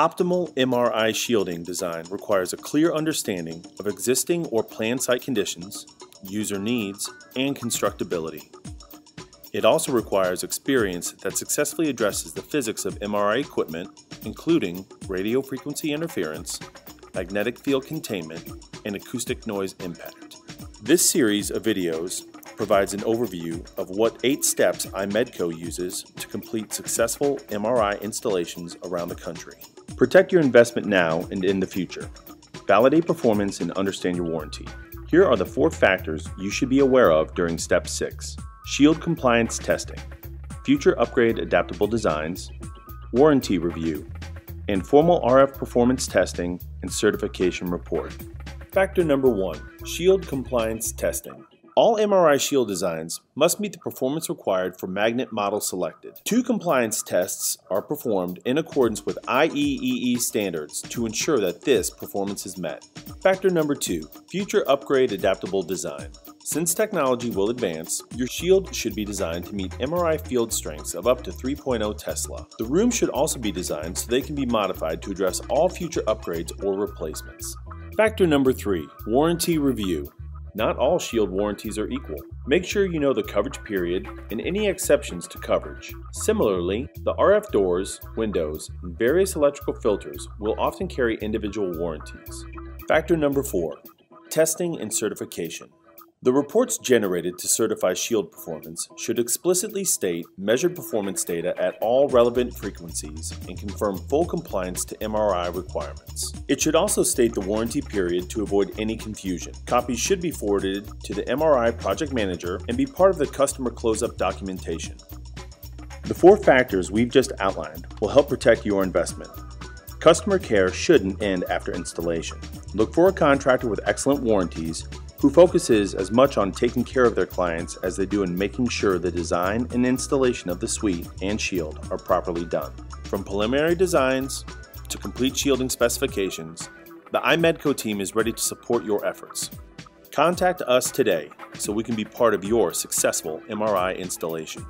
Optimal MRI shielding design requires a clear understanding of existing or planned site conditions, user needs, and constructability. It also requires experience that successfully addresses the physics of MRI equipment, including radio frequency interference, magnetic field containment, and acoustic noise impact. This series of videos provides an overview of what eight steps IMEDCO uses to complete successful MRI installations around the country. Protect your investment now and in the future. Validate performance and understand your warranty. Here are the four factors you should be aware of during Step 6 Shield Compliance Testing, Future Upgrade Adaptable Designs, Warranty Review, and Formal RF Performance Testing and Certification Report. Factor number one Shield Compliance Testing. All MRI shield designs must meet the performance required for magnet model selected. Two compliance tests are performed in accordance with IEEE standards to ensure that this performance is met. Factor number two, future upgrade adaptable design. Since technology will advance, your shield should be designed to meet MRI field strengths of up to 3.0 Tesla. The room should also be designed so they can be modified to address all future upgrades or replacements. Factor number three, warranty review. Not all Shield warranties are equal. Make sure you know the coverage period and any exceptions to coverage. Similarly, the RF doors, windows, and various electrical filters will often carry individual warranties. Factor number 4 Testing and Certification. The reports generated to certify Shield performance should explicitly state measured performance data at all relevant frequencies and confirm full compliance to MRI requirements. It should also state the warranty period to avoid any confusion. Copies should be forwarded to the MRI project manager and be part of the customer close-up documentation. The four factors we've just outlined will help protect your investment. Customer care shouldn't end after installation. Look for a contractor with excellent warranties who focuses as much on taking care of their clients as they do in making sure the design and installation of the suite and shield are properly done. From preliminary designs to complete shielding specifications, the IMEDCO team is ready to support your efforts. Contact us today so we can be part of your successful MRI installation.